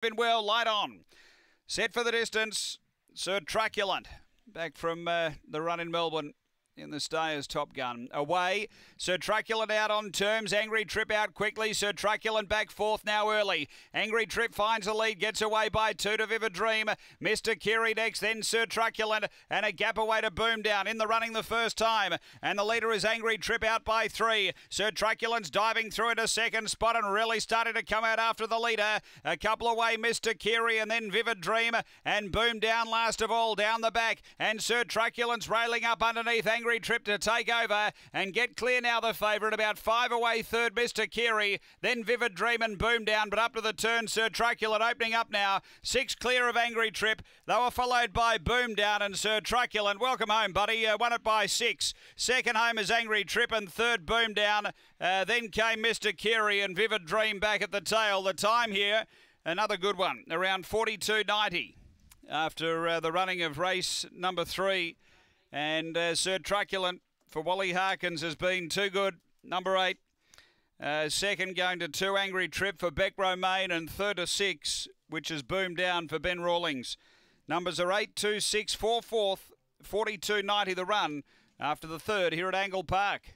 Been well, light on. Set for the distance, Sir Truculent. Back from uh, the run in Melbourne in the Stayers Top Gun. Away, Sir Truculent out on terms. Angry Trip out quickly. Sir Truculent back fourth now early. Angry Trip finds the lead, gets away by two to Vivid Dream. Mr. Kiri next, then Sir Truculent, and a gap away to Boom Down in the running the first time. And the leader is Angry Trip out by three. Sir Truculent's diving through into second spot and really starting to come out after the leader. A couple away, Mr. Kiri, and then Vivid Dream, and Boom Down last of all down the back. And Sir Truculent's railing up underneath Angry Trip to take over and get clear now. The favourite about five away, third Mr. Kiri, then Vivid Dream and Boom Down, but up to the turn, Sir Truculent opening up now. Six clear of Angry Trip. They were followed by Boom Down and Sir Truculent. Welcome home, buddy. Uh, won it by six. Second home is Angry Trip and third Boom Down. Uh, then came Mr. Kiri and Vivid Dream back at the tail. The time here, another good one, around 42.90 after uh, the running of race number three. And uh, Sir Truculent for Wally Harkins has been too good. Number eight. Uh, second going to two Angry Trip for Beck Romaine and third to six, which has Boom Down for Ben Rawlings. Numbers are eight, two, six, four, fourth, 42.90 the run after the third here at Angle Park.